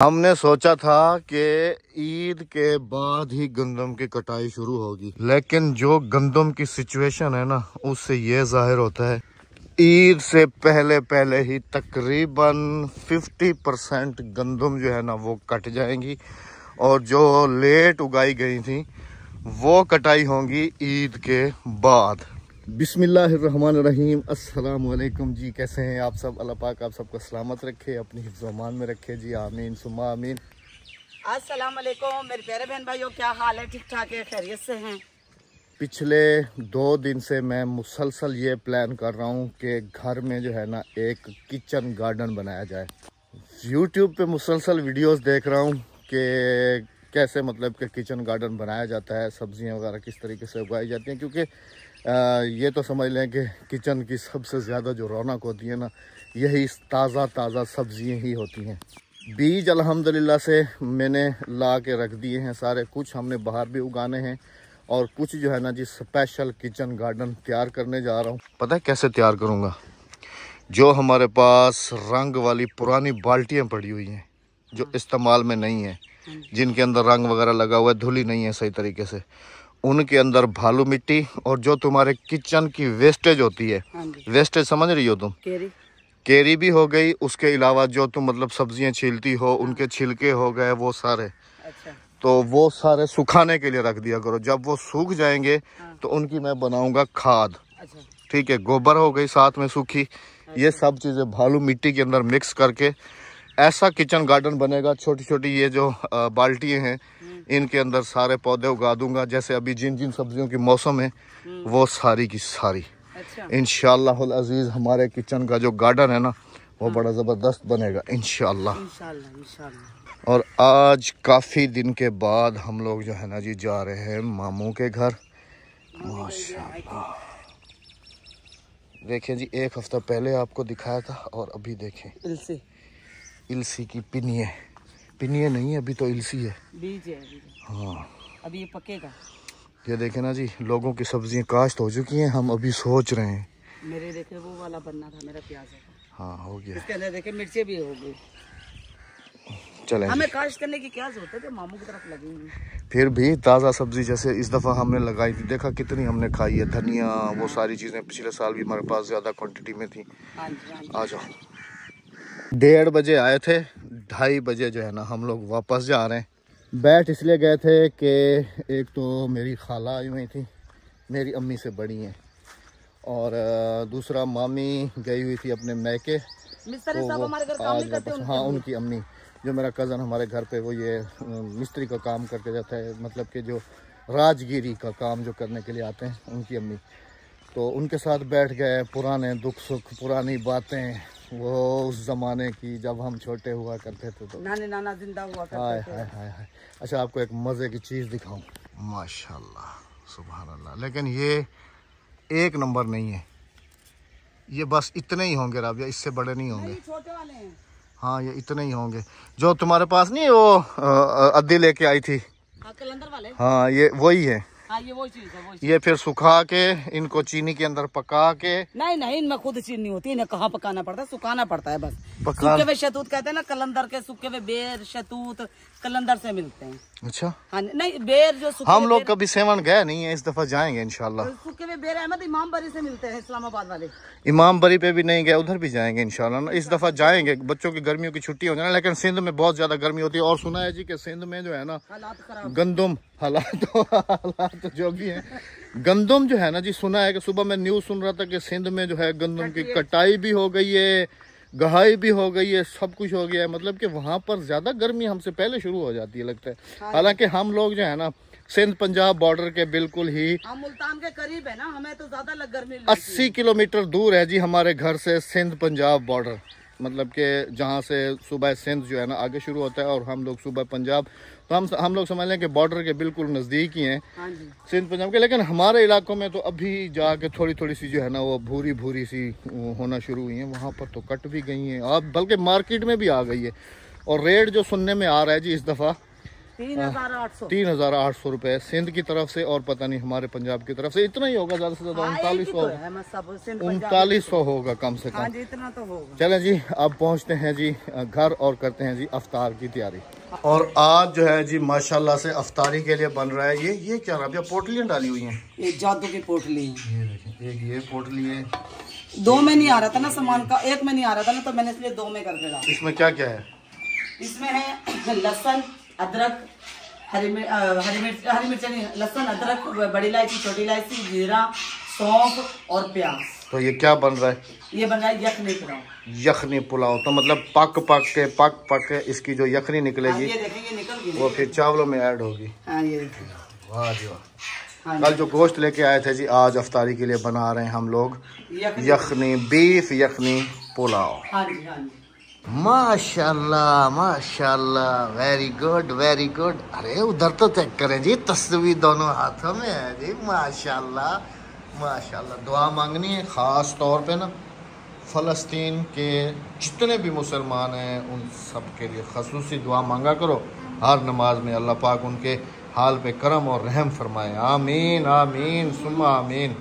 हमने सोचा था कि ईद के बाद ही गंदम की कटाई शुरू होगी। लेकिन जो गंदम की सिचुएशन है ना, उससे ये ज़ाहिर होता है, ईद से पहले पहले ही तकरीबन 50 परसेंट गंदम जो है ना, वो कट जाएँगी। और जो लेट उगाई गई थी, वो कटाई होंगी ईद के बाद। अस्सलाम वालेकुम जी कैसे हैं आप सब? अल्लाह पाक आप सबको सलामत रखे अपनी हिफ्जमान में रखे। जी आमीन सुमा आमीन। अस्सलाम वालेकुम मेरे प्यारे बहन भाइयों क्या हाल है? ठीक ठाक है खैरियत से हैं? पिछले दो दिन से मैं मुसलसल ये प्लान कर रहा हूँ कि घर में जो है ना एक किचन गार्डन बनाया जाए। यूट्यूब पे मुसलसल वीडियोस देख रहा हूँ कि कैसे मतलब कि किचन गार्डन बनाया जाता है सब्ज़ियाँ वगैरह किस तरीके से उगाई जाती हैं क्योंकि ये तो समझ लें कि किचन की सबसे ज़्यादा जो रौनक होती है ना यही ताज़ा ताज़ा सब्ज़ियाँ ही होती हैं। बीज अल्हम्दुलिल्लाह से मैंने ला के रख दिए हैं सारे कुछ हमने बाहर भी उगाने हैं और कुछ जो है ना जी स्पेशल किचन गार्डन तैयार करने जा रहा हूँ। पता है कैसे तैयार करूँगा? जो हमारे पास रंग वाली पुरानी बाल्टियाँ पड़ी हुई हैं जो इस्तेमाल में नहीं है जिनके अंदर रंग वगैरह लगा हुआ है धुली नहीं है सही तरीके से। उनके अंदर भालू मिट्टी और जो तुम्हारे किचन की वेस्टेज होती है। हाँ वेस्टेज समझ रही हो तुम? केरी। केरी भी हो गई उसके अलावा जो तुम मतलब सब्ज़ियाँ छीलती हो उनके छिलके हो गए वो सारे। अच्छा। तो वो सारे सुखाने के लिए रख दिया करो। जब वो सूख जाएँगे हाँ। तो उनकी मैं बनाऊँगा खाद। अच्छा। ठीक है गोबर हो गई साथ में सूखी। ये सब चीज़ें भालू मिट्टी के अंदर मिक्स करके ऐसा किचन गार्डन बनेगा छोटी छोटी ये जो बाल्टियाँ हैं इनके अंदर सारे पौधे उगा दूँगा। जैसे अभी जिन जिन सब्जियों की मौसम है वो सारी की सारी। अच्छा। इन अज़ीज़ हमारे किचन का जो गार्डन है ना वो बड़ा ज़बरदस्त बनेगा इंशाल्लाह। और आज काफ़ी दिन के बाद हम लोग जो है ना जी जा रहे हैं मामू के घर। माशा देखें जी एक हफ़्ता पहले आपको दिखाया था और अभी देखें। इलसे की पिनिए पिनिए नहीं है अभी तो इलसी है। बीज है। हाँ। अभी ये पकेगा। ये देखें ना जी लोगों की सब्ज़ियाँ काश्त हो चुकी हैं हम अभी सोच रहे हैं। मेरे देखे वो वाला बनना था मेरा प्याज हाँ। हो गया। इसके अंदर देखे मिर्चे भी हो गई। चले। हमें काश्त करने की क्या ज़रूरत है? मामू की तरफ़ लगी हुई फिर भी ताज़ा सब्ज़ी जैसे इस दफ़ा हमने लगाई थी देखा कितनी हमने खाई है धनिया वो सारी चीज़ें पिछले साल भी हमारे पास ज़्यादा क्वांटिटी में थी। हाँ हाँ आ जाओ। डेढ़ बजे आए थे ढाई बजे जो है ना हम लोग वापस जा रहे हैं। बैठ इसलिए गए थे कि एक तो मेरी खाला आई हुई थी मेरी अम्मी से बड़ी हैं और दूसरा मामी गई हुई थी अपने मैके। तो वो हमारे घर काम आज वापस हाँ उनकी अम्मी जो मेरा कज़न हमारे घर पे वो ये मिस्त्री का काम करके जाता है मतलब कि जो राजगिरी का काम जो करने के लिए आते हैं उनकी अम्मी। तो उनके साथ बैठ गए पुराने दुख सुख पुरानी बातें वो उस ज़माने की जब हम छोटे हुआ करते थे तो। नाने नाना ज़िंदा हुआ करते थे। हाय हाय हाय। अच्छा आपको एक मज़े की चीज़ दिखाऊँ। माशाल्लाह सुबह अल्लाह लेकिन ये एक नंबर नहीं है। ये बस इतने ही होंगे राबिया इससे बड़े नहीं होंगे। छोटे वाले हैं। हाँ ये इतने ही होंगे। जो तुम्हारे पास नहीं वो अद्दी लेके आई थी। हाँ कलंदर वाले। हाँ ये वही है। हाँ ये वही चीज़ है ये फिर सुखा के इनको चीनी के अंदर पका के। नहीं नहीं इनमें खुद चीनी होती है इन्हें कहाँ पकाना पड़ता है? सुखाना पड़ता है बस। पका- सूखे हुए शतूत कहते हैं ना कलंदर के सूखे हुए बेर शतूत कलंदर से मिलते हैं। अच्छा। हाँ नहीं बेर जो सूखे हम लोग कभी सेवन गए नहीं है इस दफ़ा जाएँगे इनशाला सूखे हुए बेर अहमद इमाम बरी से मिलते हैं इस्लामाबाद वाले। इमाम बरी पे भी नहीं गए उधर भी जाएँगे इनशाला ना इस दफ़ा जाएँगे बच्चों की गर्मियों की छुट्टी हो जाए लेकिन सिंध में बहुत ज़्यादा गर्मी होती है। और सुना है जी की सिंध में जो है ना गंदम हालात तो हालात तो जो भी हैं। गंदम जो है ना जी सुना है कि सुबह मैं न्यूज़ सुन रहा था कि सिंध में जो है गंदम की कटाई भी हो गई है गहाई भी हो गई है सब कुछ हो गया है। मतलब कि वहाँ पर ज़्यादा गर्मी हमसे पहले शुरू हो जाती है लगता है। हालाँकि हम लोग जो है ना सिंध पंजाब बॉर्डर के बिल्कुल ही हम मुल्तान के करीब है ना हमें तो ज़्यादा लग गर्मी अस्सी किलोमीटर दूर है जी हमारे घर से सिंध पंजाब बॉर्डर। मतलब के जहाँ से सुबह सिंध जो है ना आगे शुरू होता है और हम लोग सुबह पंजाब। तो हम हम लोग समझ लें कि बॉर्डर के बिल्कुल नज़दीक ही हैं। हाँ सिंध पंजाब के लेकिन हमारे इलाकों में तो अभी जाके थोड़ी थोड़ी सी जो है ना वो भूरी भूरी सी होना शुरू हुई है। वहाँ पर तो कट भी गई हैं। और बल्कि मार्केट में भी आ गई है। और रेट जो सुनने में आ रहा है जी इस दफ़ा तीन हज़ार आठ सौ। तीन हज़ार आठ सौ रुपए सिंध की तरफ़ से और पता नहीं हमारे पंजाब की तरफ़ से इतना ही होगा ज़्यादा से ज़्यादा हाँ, उनतालीस सौ। तो है, सिंध पंजाब- उनतालीस सौ होगा कम से हाँ कम जी इतना तो होगा। चलें जी अब पहुँचते हैं जी घर और करते हैं जी अफ्तार की तैयारी। और आज जो है जी माशाल्लाह से अफ्तारी के लिए बन रहा है ये ये क्या रहा पोटलियाँ डाली हुई हैं। ये जादू की पोटली। है ये एक ये पोटली है। दो में नहीं आ रहा था ना सामान का एक में नहीं आ रहा था ना तो मैंने इसलिए दो में करके डाला। इसमें क्या क्या है? इसमें है लहसुन अदरक हरी मिर्च हरी मिर्च हरी मिर्च नहीं लहसुन अदरक बड़ी इलायची छोटी इलायची जीरा सौंफ और प्याज। तो ये क्या बन रहा है? ये बन रहा है यखनी पुलाव। यखनी पुलाव तो मतलब पक पक के पक पक के इसकी जो यखनी हाँ, निकलेगी ये देखें ये निकल गई वो फिर चावलों में ऐड होगी। हाँ ये वाह जी वाह। हाँ कल जो गोश्त लेके आए थे जी आज अफ्तारी के लिए बना रहे हैं हम लोग। यखनी। यखनी बीफ यखनी पुलाव। हाँ जी हाँ जी। माशाल्लाह माशाल्लाह। वेरी गुड वेरी गुड अरे, उधर तो चेक करें जी, तस्वीर दोनों हाथों में है जी। माशाल्लाह माशाल्लाह। दुआ मांगनी है, ख़ास तौर पे ना, फ़लस्तीन के जितने भी मुसलमान हैं, उन सब के लिए खसूसी दुआ मांगा करो। हर नमाज़ में अल्लाह पाक उनके हाल पे करम और रहम फरमाए। आमीन आमीन, सुम्मा आमीन।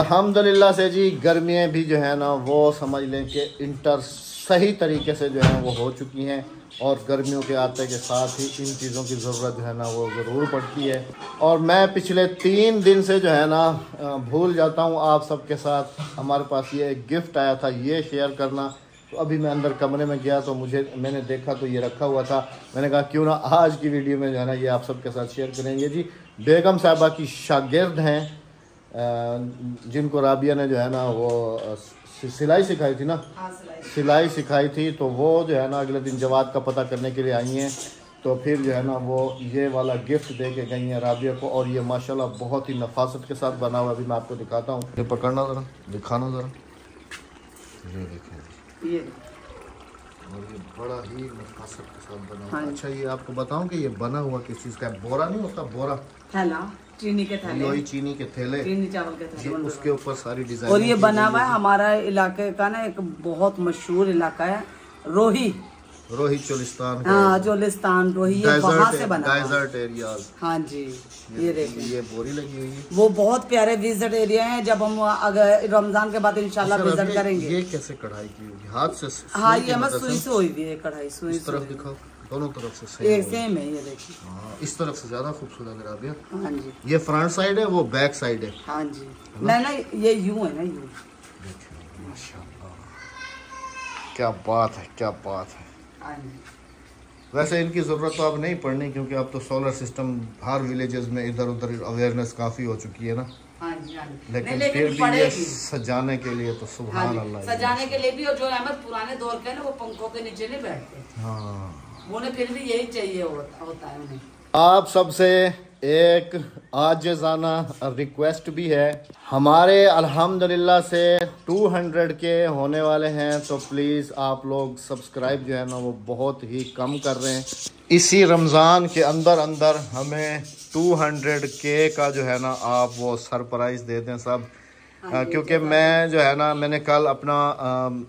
अलहमदिल्ला से जी, गर्मियाँ भी जो है ना, वो समझ लें कि इंटर सही तरीके से जो है वो हो चुकी हैं और गर्मियों के आते के साथ ही इन चीज़ों की ज़रूरत जो है ना वो ज़रूर पड़ती है। और मैं पिछले तीन दिन से जो है ना भूल जाता हूँ आप सबके साथ। हमारे पास ये गिफ्ट आया था, ये शेयर करना। तो अभी मैं अंदर कमरे में गया तो मुझे, मैंने देखा तो ये रखा हुआ था। मैंने कहा, क्यों ना आज की वीडियो में जो है ना ये आप सबके साथ शेयर करेंगे? जी, बेगम साहबा की शागिर्द हैं। जिनको राबिया ने जो है ना वो सि- सिलाई सिखाई थी ना? हाँ सिलाई। सिलाई सिखाई थी तो वो जो है ना अगले दिन जवाब का पता करने के लिए आई हैं। तो फिर जो है ना वो ये वाला गिफ्ट दे के गई हैं राबिया को और ये माशाल्लाह बहुत ही नफासत के साथ बना हुआ अभी मैं आपको दिखाता हूँ। ये पकड़ना ज़रा दिखाना ज़रा। ये देखें। ये। और ये बड़ा ही नफासत के साथ बना हुआ हाँ। अच्छा ये आपको बताऊँ कि ये बना हुआ किस चीज़ का बोरा नहीं होता बोरा? चीनी के थैले लोई चीनी के थैले। चीनी चावल के थैले। उसके ऊपर सारी डिज़ाइन और ये बना हुआ है हमारा इलाके का ना एक बहुत मशहूर इलाका है रोही। रोहित चोलिस्तान हाँ जोलिस्तान रोही ये वहाँ से बना डेजर्ट एरियाज़ हाँ जी ये देखिए ये बोरी लगी हुई है। वो बहुत प्यारे विज़िट एरिया हैं जब हम अगर रमज़ान के बाद इंशाल्लाह विज़िट करेंगे। ये कैसे कढ़ाई की हुई? हाथ से हाँ ये हमें सुई से हुई हुई है कढ़ाई सुई तरफ़ दिखाओ। दोनों तरफ़ से सेम हो। सेम है ये देखिए। हाँ इस तरफ़ से ज़्यादा खूबसूरत है राबिया हाँ जी। ये फ्रंट साइड है वो बैक साइड है। हाँ जी। नहीं नहीं ये यूँ है ना यूँ देखिए माशाल्लाह। क्या बात है क्या बात है। हाँ जी। वैसे इनकी ज़रूरत तो अब नहीं पड़नी क्योंकि अब तो सोलर सिस्टम हर विलेजेस में इधर उधर अवेयरनेस काफ़ी हो चुकी है ना। हाँ जी हाँ जी। लेकिन फिर भी ये सजाने के लिए तो हाँ अल्लाह सजाने के लिए भी और जो अहमद पुराने दौर के ना वो पंखों के नीचे नहीं बैठते। हाँ। यही चाहिए आप सबसे एक आजाना रिक्वेस्ट भी है। हमारे अल्हम्दुलिल्लाह से 200 के होने वाले हैं तो प्लीज़ आप लोग सब्सक्राइब जो है ना, वो बहुत ही कम कर रहे हैं। इसी रमज़ान के अंदर अंदर हमें 200 के का जो है ना, आप वो सरप्राइज़ दे दें सब। क्योंकि मैं जो है ना मैंने कल अपना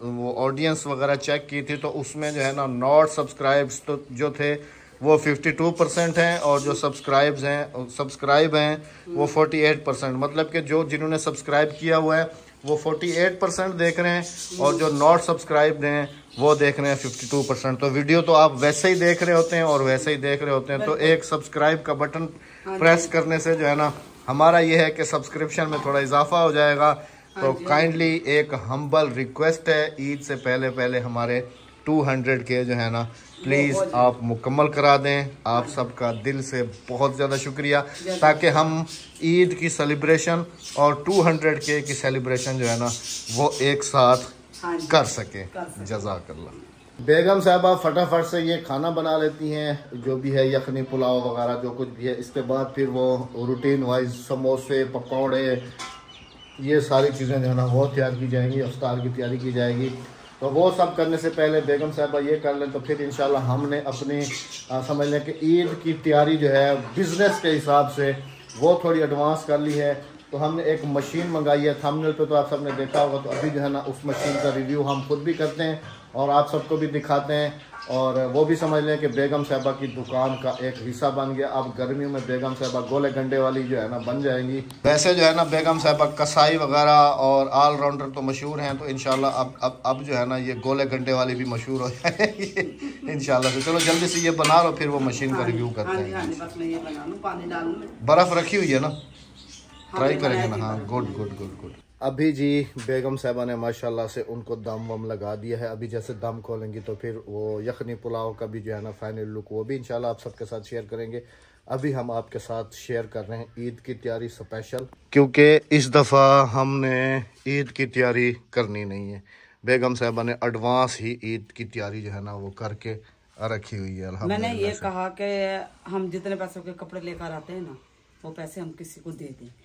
वो ऑडियंस वगैरह चेक की थी तो उसमें जो है ना नॉट सब्सक्राइब्स तो जो थे वो 52 परसेंट हैं और जो सब्सक्राइब्स हैं सब्सक्राइब हैं वो 48 परसेंट मतलब कि जो जिन्होंने सब्सक्राइब किया हुआ है वो 48 परसेंट देख रहे हैं और जो नॉट सब्सक्राइब हैं वो देख रहे हैं 52 परसेंट तो वीडियो तो आप वैसे ही देख रहे होते हैं और वैसे ही देख रहे होते हैं. तो एक सब्सक्राइब का बटन प्रेस करने से जो है ना हमारा ये है कि सब्सक्रिप्शन में थोड़ा इजाफा हो जाएगा। तो काइंडली एक हम्बल रिक्वेस्ट है ईद से पहले पहले हमारे 200 के जो है ना प्लीज़ आप मुकम्मल करा दें। आप सबका दिल से बहुत ज़्यादा शुक्रिया। ताकि हम ईद की सेलिब्रेशन और 200 के की सेलिब्रेशन जो है ना वो एक साथ हाँ कर सके। कर सकें। जजाकल्ला। बेगम साहबा फटाफट से ये खाना बना लेती हैं, जो भी है, यखनी पुलाव वगैरह, जो कुछ भी है। इसके बाद फिर वो रूटीन वाइज समोसे, पकौड़े, ये सारी चीज़ें जो है ना, वो तैयार की जाएँगी, अफ्तार की तैयारी की जाएगी। तो वो सब करने से पहले बेगम साहबा ये कर लें तो फिर इंशाल्लाह हमने अपनी समझ लें कि ईद की तैयारी जो है बिज़नेस के हिसाब से वो थोड़ी एडवांस कर ली है। तो हमने एक मशीन मंगाई है थंबनेल पे तो आप सबने देखा होगा तो अभी जो है ना, उस मशीन का रिव्यू हम खुद भी करते हैं। और आप सबको भी दिखाते हैं। और वो भी समझ लें कि बेगम साहबा की दुकान का एक हिस्सा बन गया। अब गर्मियों में बेगम साहबा गोले गंडे वाली जो है ना बन जाएँगी। वैसे जो है ना बेगम साहबा कसाई वगैरह और ऑलराउंडर तो मशहूर हैं तो इनशाला अब अब अब जो है ना ये गोले गंडे वाली भी मशहूर हो जाएगी। इनशाला तो चलो जल्दी से ये बना लो फिर वो मशीन का रिव्यू हाँ। करते हैं हाँ लूँ बर्फ़ रखी हुई है ना? ट्राई करेंगे ना। हाँ गुड गुड गुड गुड अभी जी, बेगम साहबा ने माशाल्लाह से उनको दम वम लगा दिया है। अभी जैसे दम खोलेंगी तो फिर वो यखनी पुलाव का भी जो है ना फाइनल लुक वो भी इंशाल्लाह आप सबके साथ शेयर करेंगे। अभी हम आपके साथ शेयर कर रहे हैं ईद की तैयारी स्पेशल क्योंकि इस दफ़ा हमने ईद की तैयारी करनी नहीं है। बेगम साहबा ने एडवांस ही ईद की तैयारी जो है ना वो करके रखी हुई है मैंने ये कहा कि हम जितने पैसों के कपड़े लेकर आते हैं ना, वो पैसे हम किसी को दे दें।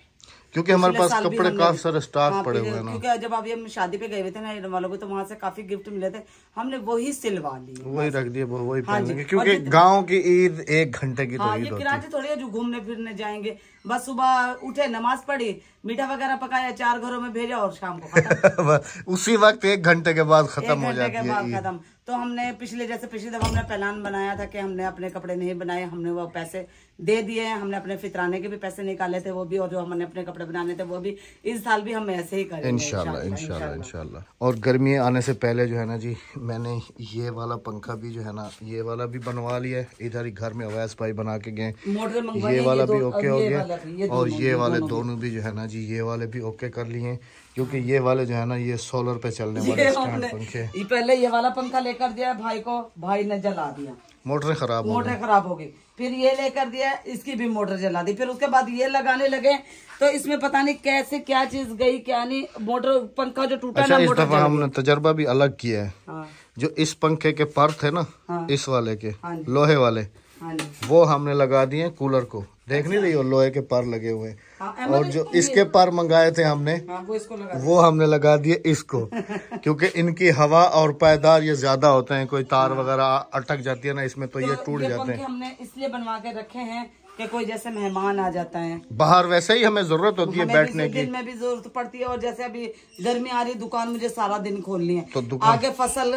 क्योंकि हमारे पास कपड़े काफ़ी सारे स्टॉक हाँ, पड़े हुए हैं क्योंकि जब अभी हम शादी पे गए हुए थे ना इन वालों को तो वहाँ से काफ़ी गिफ्ट मिले थे। हमने वही सिलवा लिए वही रख दिए वही हाँ क्योंकि गाँव की ईद एक घंटे की तो हाँ ईद ये किराची थोड़ी है जो घूमने फिरने जाएँगे। बस सुबह उठे नमाज़ पढ़ी मीठा वगैरह पकाया चार घरों में भेजा और शाम को उसी वक्त एक घंटे के बाद खत्म हो जाती है खत्म। तो हमने पिछले जैसे पिछली दफ़ा हमने प्लान बनाया था कि हमने अपने कपड़े नहीं बनाए हमने वो पैसे दे दिए हैं हमने अपने फितराने के भी पैसे निकाले थे वो भी और जो हमने अपने कपड़े बनाने थे वो भी इस साल भी हम ऐसे ही करेंगे इंशाल्लाह इंशाल्लाह इंशाल्लाह और गर्मी आने से पहले जो है ना जी मैंने ये वाला पंखा भी जो है ना ये वाला भी बनवा लिया है। इधर ही घर में अवैस भाई बना के गए ये वाला भी ओके हो गया। और ये वाले दोनों भी। जो है ना जी ये वाले भी ओके कर लिए क्योंकि ये वाले जो है ना ये सोलर पे चलने वाले स्टैंड पंखे। ये पहले ये वाला पंखा लेकर दिया भाई को भाई ने जला दिया। मोटरें खराब मोटर खराब हो गई। फिर ये लेकर दिया इसकी भी मोटर जला दी। फिर उसके बाद ये लगाने लगे तो इसमें पता नहीं कैसे क्या चीज़ गई क्या नहीं। मोटर पंखा जो टूटा अच्छा ना इस दफ़ा हमने तजर्बा भी अलग किया है। हाँ। जो इस पंखे के पर थे ना हाँ। इस वाले के हाँ लोहे वाले हाँ वो हमने लगा दिए कूलर को। देख नहीं रही हो लोहे के पर लगे हुए। हाँ और जो इसके पर मंगाए थे हमने हाँ वो इसको लगा वो हमने लगा दिए इसको। क्योंकि इनकी हवा और पायदार ये ज़्यादा होते हैं कोई तार वगैरह अटक जाती है ना इसमें तो ये टूट जाते हैं। हमने इसलिए बनवा के रखे हैं कि कोई जैसे मेहमान आ जाता है। बाहर वैसे ही हमें ज़रूरत होती है बैठने की। दिन में भी ज़रूरत पड़ती है और जैसे अभी गर्मी आ रही दुकान मुझे सारा दिन खोलनी है। तो दुकान- आगे फ़सल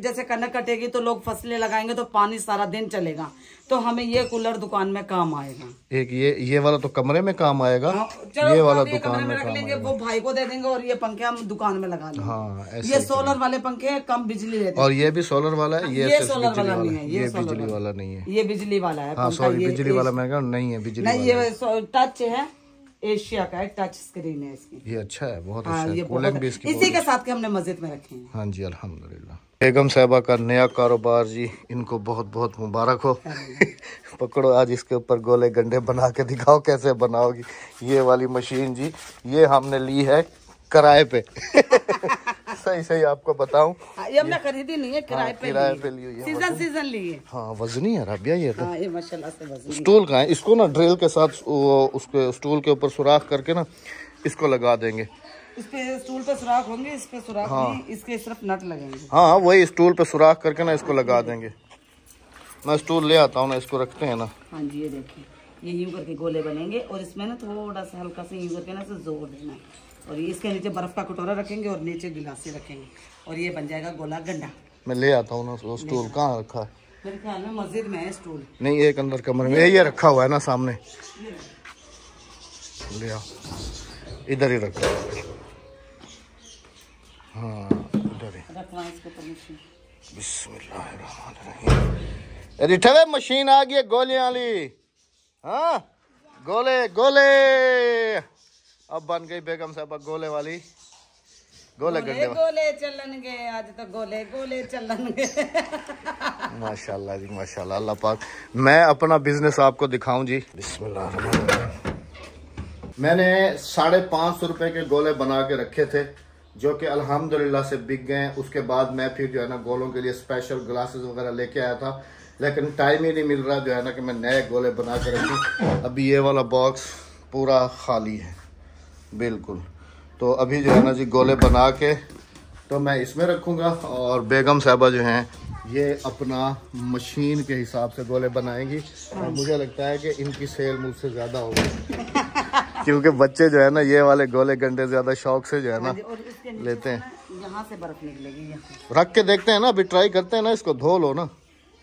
जैसे कनक कटेगी तो लोग फ़सलें लगाएँगे तो पानी सारा दिन चलेगा। तो हमें ये कूलर दुकान में काम आएगा। एक ये ये वाला तो कमरे में काम आएगा। हाँ, ये वाला ये दुकान में में काम लेंगे आएगा। वो भाई को दे देंगे और ये पंखे हम दुकान में लगा लेंगे। हाँ ये सोलर वाले पंखे हैं, कम बिजली लेते हैं। और ये भी सोलर वाला है ये ये सोलर वाला नहीं है है ये बिजली वाला। नहीं है। ये बिजली वाला है हाँ सॉरी बिजली वाला मैं कहा नहीं है बिजली नहीं ये टच है एशिया का है टच स्क्रीन है इसकी। ये अच्छा है बहुत हाँ अच्छा है इसी के साथ के हमने मस्जिद में रखे हैं। हाँ जी अल्हम्दुलिल्लाह। बेगम साहबा का नया कारोबार जी इनको बहुत बहुत मुबारक हो। पकड़ो आज इसके ऊपर गोले गंडे बना के दिखाओ कैसे बनाओगी ये वाली मशीन जी। ये हमने ली है किराए पे। सही सही आपको बताऊँ। हाँ, ये हमने खरीदी नहीं है किराए पे किराए पे ली है सीज़न सीज़न लिए हाँ। वजनी है राबिया ये तो। हाँ ये माशाल्लाह से वजनी स्टूल का है इसको ना ड्रिल के साथ उसके स्टूल के ऊपर सुराख करके ना इसको लगा देंगे। इस पे स्टूल पे सुराख होंगे इस पे सुराख हाँ। इसके सिर्फ़ नट लगेंगे। हाँ वही स्टूल पे सुराख करके ना इसको लगा देंगे। मैं स्टूल ले आता हूँ ना इसको रखते हैं ना। हाँ जी ये देखिए। ये यूँ करके गोले बनेंगे और इसमें ना थोड़ा सा हल्का सा यूँ करके ना ज़ोर देना है। और ये इसके नीचे बर्फ़ का कटोरा रखेंगे और नीचे गिलासी रखेंगे। और ये बन जाएगा गोला गंडा मैं ले आता हूँ ना स्टूल कहाँ रखा है? मेरे ख्याल में मस्जिद में है स्टूल। नहीं एक अंदर कमरे में। ये रखा हुआ है ना सामने। ले आओ। इधर ही रखा। है ऊपर मशीन आ गई गोलियाँ वाली। हाँ गोले गोले। अब बन गई बेगम साहबा गोले वाली। गोले गंडे गोले गोले चलनगे आज तो गोले गोले चलनगे। माशाल्लाह जी माशाल्लाह अल्लाह पाक। मैं अपना बिज़नेस आपको दिखाऊँ जी। बिस्मिल्लाह मैंने साढ़े पाँच सौ रुपए के गोले बना के रखे थे। जो कि अल्हम्दुलिल्लाह से बिक गए उसके बाद मैं फिर जो है ना गोलों के लिए स्पेशल ग्लासेस वगैरह लेके आया था। लेकिन टाइम ही नहीं मिल रहा जो है ना कि मैं नए गोले बना के रखूँ। अभी ये वाला बॉक्स पूरा खाली है। बिल्कुल। तो अभी जो है ना जी गोले बना के तो मैं इसमें रखूँगा और बेगम साहबा जो हैं, ये अपना मशीन के हिसाब से गोले बनाएँगी। और मुझे लगता है कि इनकी सेल मुझसे ज़्यादा होगी। क्योंकि बच्चे जो है ना ये वाले गोले गंडे ज़्यादा शौक से जो है ना नीचे लेते हैं। यहाँ से बर्फ़ निकलेगी रख के देखते हैं ना अभी ट्राई करते हैं ना इसको धो लो ना।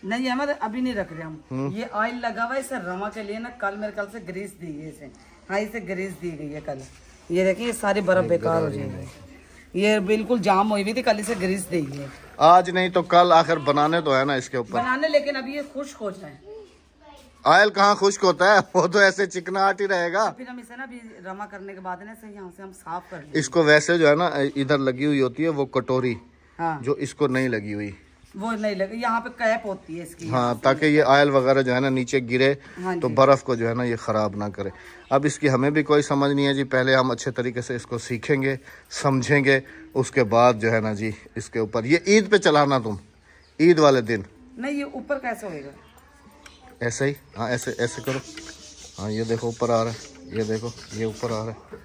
नहीं अहमद अभी नहीं रख रहे हम। हम्म। ये ऑयल लगा हुआ है इसे रमा के लिए ना कल मेरे कल से ग्रीस दी गई इसे। हाँ इसे ग्रीस दी गई है कल। ये देखिए सारी बर्फ़ बेकार हो जाएगी। ये बिल्कुल जाम हुई हुई थी कल इसे ग्रीस दी गई आज नहीं तो कल आखिर बनाने तो है ना इसके ऊपर। बनाने लेकिन अभी ये खुश हो जाए। ऑयल कहाँ खुश्क होता है? वो तो ऐसे चिकनाहट ही रहेगा। फिर हम इसे ना अभी रमा करने के बाद ना यहाँ से हम साफ़ कर लेंगे। इसको वैसे जो है ना इधर लगी हुई होती है वो कटोरी हाँ। जो इसको नहीं लगी हुई। वो नहीं लगे यहाँ पे कैप होती है इसकी। हाँ ताकि ये ऑयल वगैरह जो है ना नीचे गिरे हाँ तो बर्फ़ को जो है ना ये खराब ना करे। अब इसकी हमें भी कोई समझ नहीं है जी पहले हम अच्छे तरीके से इसको सीखेंगे समझेंगे उसके बाद जो है ना जी इसके ऊपर। ये ईद पे चलाना तुम ईद वाले दिन। नहीं ये ऊपर कैसे होएगा? ऐसे ही। हाँ ऐसे ऐसे करो। हाँ ये देखो ऊपर आ रहा है। ये देखो ये ऊपर आ रहा है।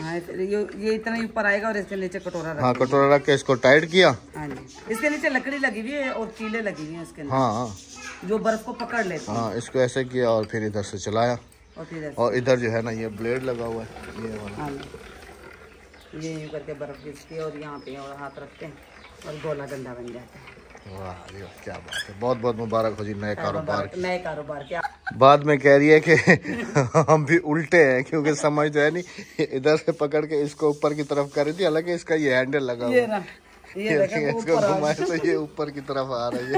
हाँ ये ये इतना ही ऊपर आएगा और इसके नीचे कटोरा रख हाँ कटोरा रख के इसको टाइट किया। हाँ जी। इसके नीचे लकड़ी लगी हुई है और कीले लगी हुई है इसके नीचे हाँ। हाँ जो बर्फ़ को पकड़ लेते हैं। हाँ इसको ऐसे किया और फिर इधर से चलाया। और फिर और इधर जो है ना ये ब्लेड लगा हुआ है। ये वाला। हाँ ये यूँ करके बर्फ़ घिसती है और यहाँ पे और हाथ रखते हैं और गोला गंदा बन जाता है। वाह क्या बात है। बहुत बहुत मुबारक हो जी नए कारोबार नए कारोबार क्या? बाद में कह रही है कि हम भी उल्टे हैं क्योंकि समझ तो है नहीं इधर से पकड़ के इसको ऊपर की तरफ़ कर रही थी हालाँकि इसका ये हैंडल लगा हुआ है। इसको ऊपर घुमाए तो ये ऊपर की तरफ़ आ रहा है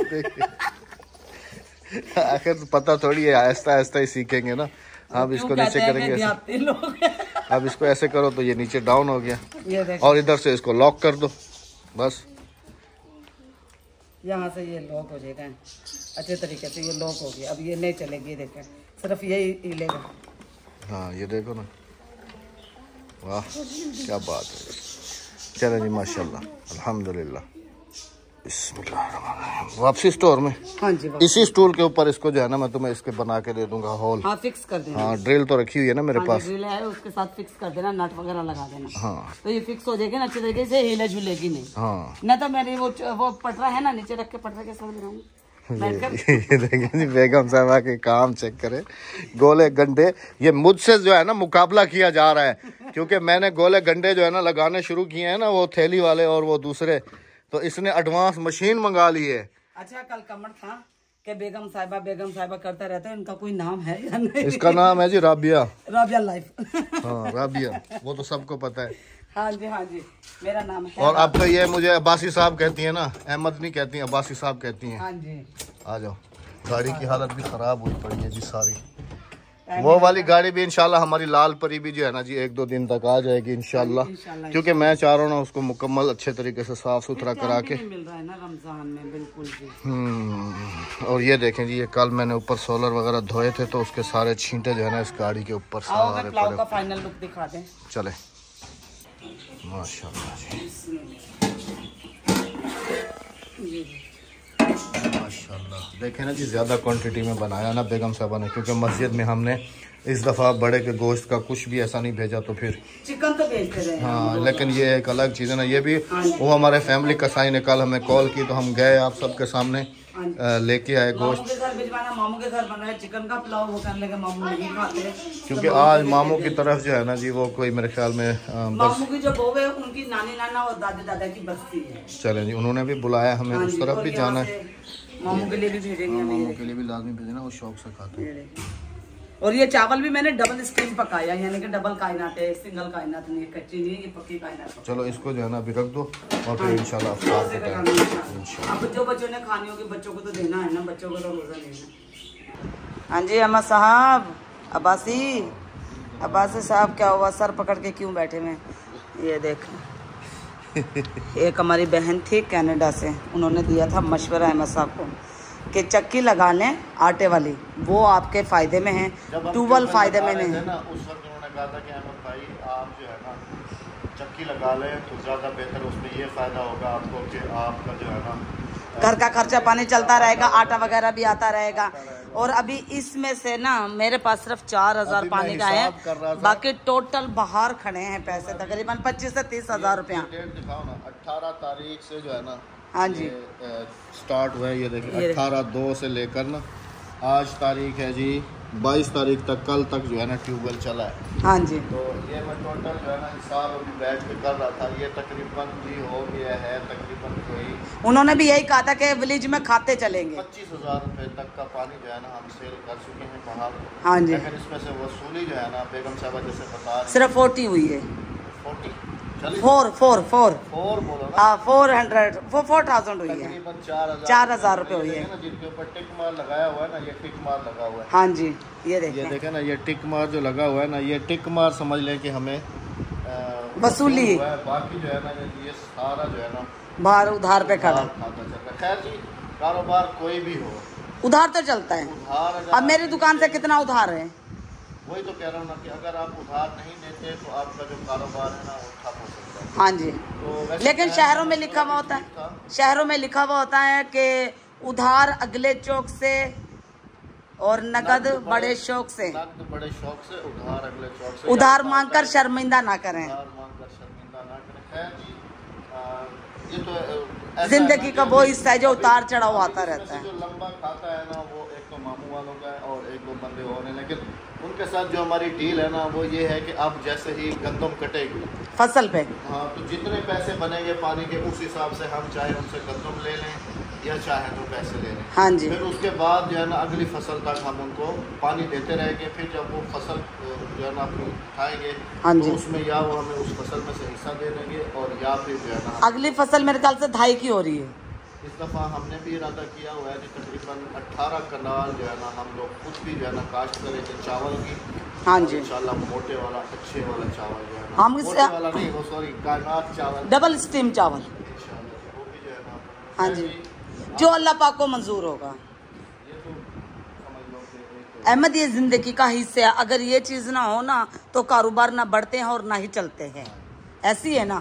आखिर तो पता थोड़ी है आहिस्ता आहिस्ता ही सीखेंगे ना। अब इसको नीचे करेंगे अब इसको ऐसे करो तो ये नीचे डाउन हो गया। और इधर से इसको लॉक कर दो बस। यहाँ से ये लॉक हो जाएगा। अच्छे तरीके से ये लॉक हो गया। अब ये नहीं चलेगी, देखें। सिर्फ़ यही हिलेगा। हाँ ये देखो ना। वाह, क्या बात है। चले जी, माशाल्लाह। अल्हम्दुलिल्लाह। वापसी स्टोर में? हाँ जी इसी स्टूल के ऊपर इसको जो है ना मैं तुम्हें इसके बना के दे दूँगा हॉल। हाँ फिक्स कर देना। हाँ ड्रिल तो रखी हुई है ना मेरे हाँ पास। ड्रिल है उसके साथ फिक्स कर देना नट वगैरह लगा देना। हाँ। तो ये फिक्स हो जाएगी ना अच्छे तरीके से हिले झूलेगी नहीं। हाँ। न तो मेरी वो वो पटरा है ना नीचे रख के पटरा के समझ रहा हूँ देखिए बेगम साहबा के काम चेक करें। गोले गंडे ये मुझसे जो है ना मुकाबला किया जा रहा है। क्योंकि मैंने गोले गंडे जो है ना लगाने शुरू किए हैं ना वो थैली वाले और वो दूसरे तो इसने एडवांस मशीन मंगा ली है। अच्छा कल कमर था कि बेगम साहिबा बेगम साहिबा करते रहते हैं इनका कोई नाम है या नहीं? इसका नाम है जी राबिया। राबिया लाइफ हाँ राबिया वो तो सबको पता है। हाँ जी हाँ जी मेरा नाम है। और अब तो ये मुझे अब्बासी साहब कहती है ना अहमद नहीं कहती अब्बासी साहब कहती हैं। हाँ जी। आ जाओ गाड़ी की हालत भी खराब हुई पड़ी है जी सारी। वो वाली गाड़ी भी इंशाल्लाह हमारी लाल परी भी जो है ना जी एक दो दिन तक आ जाएगी इंशाल्लाह। इंशाल्लाह क्योंकि मैं चाह रहा हूँ ना उसको मुकम्मल अच्छे तरीके से साफ़ सुथरा करा के। मिल रहा है ना रमज़ान में बिल्कुल हम्म, और ये देखें जी ये कल मैंने ऊपर सोलर वगैरह धोए थे तो उसके सारे छींटे जो है ना इस गाड़ी के ऊपर सारे फाइनल लुक दिखा दें। चले। माशा जी। माशाल्लाह। देखें ना जी ज़्यादा क्वांटिटी में बनाया ना बेगम साहबा ने क्योंकि मस्जिद में हमने इस दफ़ा बड़े के गोश्त का कुछ भी ऐसा नहीं भेजा तो फिर चिकन तो रहे। हाँ लेकिन ये एक अलग चीज़ है ना ये भी वो हमारे फैमिली कसाई ने कल हमें कॉल की तो हम गए आप सबके सामने लेके आए गोश्त। है क्योंकि आज मामू की तरफ़ जो है ना जी वो कोई मेरे ख्याल में बस मामू की जो बहू है उनकी नानी नाना और दादी दादा की बस्ती है। चले जी उन्होंने भी बुलाया हमें हाँ उस तरफ़ भी जाना है। मामू के लिए भी भेजेंगे मामू के लिए भी लाजमी भेजना वो शौक से खाते हैं। और ये चावल भी मैंने डबल स्टीम पकाया यानी कि डबल कायनात है सिंगल कायनात नहीं है कच्ची नहीं है ये पक्की कायनात है। चलो इसको जो है ना अभी रख दो और फिर इंशाल्लाह अफ्तार पे। टाइम अब जो बच्चों ने खानी होगी बच्चों को तो देना है ना बच्चों को तो रोजा लेना हाँ। जी अहमद साहब अब्बासी अब्बासी साहब क्या हुआ? सर पकड़ के क्यों बैठे हुए ये देख। एक हमारी बहन थी कनाडा से। उन्होंने दिया था मशवरा अहमद साहब को कि चक्की लगा लें आटे वाली वो आपके फ़ायदे में है ट्यूबवेल फ़ायदे में नहीं। है ना उस वक्त उन्होंने कहा था कि अहमद भाई आप जो है ना चक्की लगा लें तो ज़्यादा बेहतर उसमें ये फ़ायदा होगा आपको कि आपका जो है ना घर का खर्चा पानी चलता रहेगा आटा वगैरह भी आता रहेगा। और अभी इसमें से ना मेरे पास सिर्फ़ चार हज़ार पानी का है। बाकी टोटल बाहर खड़े हैं पैसे तकरीबन पच्चीस से तीस हज़ार रुपया। अट्ठारह तारीख से जो है ना हाँ जी। स्टार्ट हुआ है ये देखिए अठारह दो से लेकर ना आज तारीख है जी बाईस तारीख तक कल तक जो है ना ट्यूबवेल चला है। हाँ जी। तो ये मैं टोटल जो है ना हिसाब अभी बैठ के कर रहा था। ये तकरीबन जी हो गया है तकरीबन कोई उन्होंने भी यही कहा था कि विलेज में खाते चलेंगे। पच्चीस हज़ार रुपये तक का पानी जो है ना हम सेल कर चुके हैं बाहर। हाँ जी। लेकिन इसमें से वसूली जो है ना बेगम साहबा जैसे बता सिर्फ़ फोर्टी हुई है। Four four four. फोर हाँ four hundred four four thousand हुई है। चार हज़ार रुपये हुई है। ना जिनके ऊपर टिक मार लगाया हुआ है ना ये टिक मार लगा हुआ है। हाँ जी ये ये देखें ना ये टिक मार जो लगा हुआ है ना ये टिक मार समझ लें कि हमें वसूली। बाकी जो है ना ये सारा जो है ना बाहर उधार पे खड़ा। खैर जी कारोबार कोई भी हो। उधार तो चलता है। अब मेरी दुकान से कितना उधार है? वही तो कह रहा हूँ ना कि अगर आप उधार नहीं देते तो आपका जो कारोबार है ना वो ठप हो है हाँ जी। तो लेकिन शहरों में लिखा हुआ होता है। शहरों में लिखा हुआ होता है कि उधार अगले चौक से और नगद बड़े शौक से। नकद बड़े शौक से उधार अगले शौक से। उधार मांगकर शर्मिंदा ना करें। शर्मिंदा ना करें। खैर जी आ, ये तो ज़िंदगी का वो हिस्सा है जो उतार चढ़ाव आता रहता है। जो लंबा खाता है ना वो एक तो मामू वालों का है और एक दो बंदे और हैं। लेकिन उनके साथ जो हमारी डील है ना वो ये है कि अब जैसे ही गंदम कटेगी फ़सल पे। हाँ तो जितने पैसे बनेंगे पानी के उस हिसाब से हम चाहे उनसे गंदम ले लें या चाहे तो पैसे ले लें। हाँ जी। फिर उसके बाद जो है ना अगली फ़सल तक हम उनको पानी देते रहेंगे। फिर जब वो फ़सल जो है ना अपनी उठाएँगे हाँ तो जी। उसमें या वो हमें उस फ़सल में से हिस्सा दे देंगे और या फिर जो है ना अगली फ़सल मेरे ख्याल से ढाई की हो रही है। इस दफ़ा हमने भी इरादा किया हुआ है कि तकरीबन 18 कनाल जो है ना हम लोग खुद भी जो है ना काश्त करेंगे चावल की। हाँ जी। मोटे वाला अच्छे वाला चावल जो है हम इस- वाला नहीं वो सॉरी कानात चावल। डबल स्टीम चावल। है जी। जो अल्लाह पाक को मंजूर होगा। तो एक अहमद ये ज़िंदगी का हिस्सा है। अगर ये चीज़ ना हो ना तो कारोबार ना बढ़ते हैं और ना ही चलते हैं। ऐसी है ना।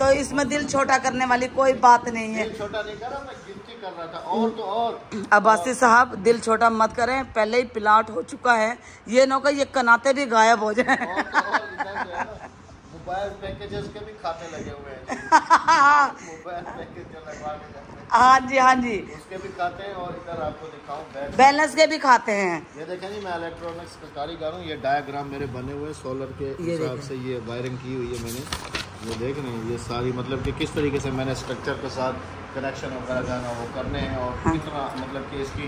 तो इसमें दिल छोटा करने वाली कोई बात नहीं है। छोटा नहीं कर मैं कर रहा था और तो और। अब्बासी साहब दिल छोटा मत करें पहले ही प्लाट हो चुका है। ये ना ये कनाते भी गायब हो जाए। तो है मोबाइल पैकेजेस के भी खाते लगे हुए हैं। मोबाइल पैकेज जो लगवा के हाँ। जी हाँ जी। उसके भी खाते हैं और इधर आपको दिखाऊँ बैलेंस के भी खाते हैं। ये देखें जी मैं इलेक्ट्रॉनिक्स का कारीगर हूँ। ये डायग्राम मेरे बने हुए हैं सोलर के हिसाब से ये वायरिंग की हुई है मैंने। ये देख रहे हैं ये सारी मतलब कि किस तरीके से मैंने स्ट्रक्चर के साथ कनेक्शन वगैरह जो है ना वो करने हैं और हाँ। कितना मतलब कि इसकी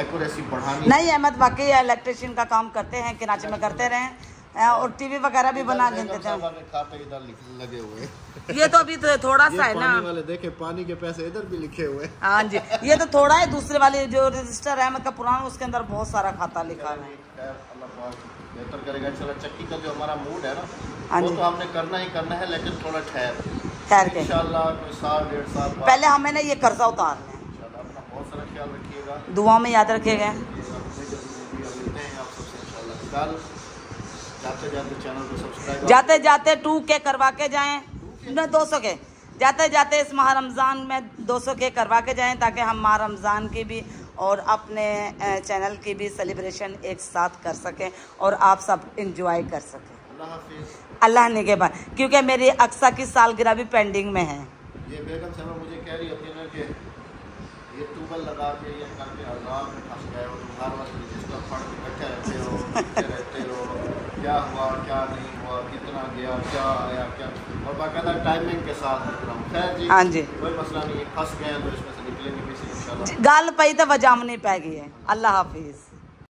एक्यूरेसी बढ़ानी नहीं अहमद वाकई इलेक्ट्रिशियन का काम करते हैं कराची में करते रहे और टीवी वगैरह भी बना देते थे। खाते लगे हुए ये तो अभी तो थोड़ा सा है ना। पानी वाले देखे पानी के पैसे इधर भी लिखे हुए हाँ। जी ये तो थोड़ा है दूसरे वाले जो रजिस्टर अहमद का पुराना उसके अंदर बहुत सारा खाता लिखा है। अल्लाह बेहतर करेगा। चलो चक्की का जो हमारा मूड है ना हाँ वो जी। तो हमने करना ही करना है लेकिन थोड़ा ठहर। ठहर के। साल डेढ़ साल पहले हमें ना ये कर्जा उतारना है। बहुत सारा ख्याल रखिएगा। दुआ में याद रखिएगा। हैं जाते जाते टू के करवा के जाएँ। न दो सौ के। जाते जाते इस माह रमज़ान में दो सौ के करवा के जाएँ ताकि हम माह रमज़ान की भी और अपने चैनल की भी सेलिब्रेशन एक साथ कर सकें और आप सब इंजॉय कर सकें। अल्लाह ने के बाद क्योंकि मेरी अक्सा की सालगिरह भी पेंडिंग में है। ये बेगम साहब मुझे कह रही कि ये ट्यूबवेल लगा के ये करके में फंस गए हो तुम हर वक्त रजिस्टर पढ़ के बैठे रहते हो रहते हो क्या हुआ क्या नहीं हुआ कितना गया क्या आया क्या? और बाकायदा टाइमिंग के साथ लिख रहा हूँ। खैर जी हाँ जी। कोई मसला नहीं फंस गए तो इसमें से निकलेंगे इंशाल्लाह। पई तो वजामनी पै गई है। अल्लाह हाफिज़।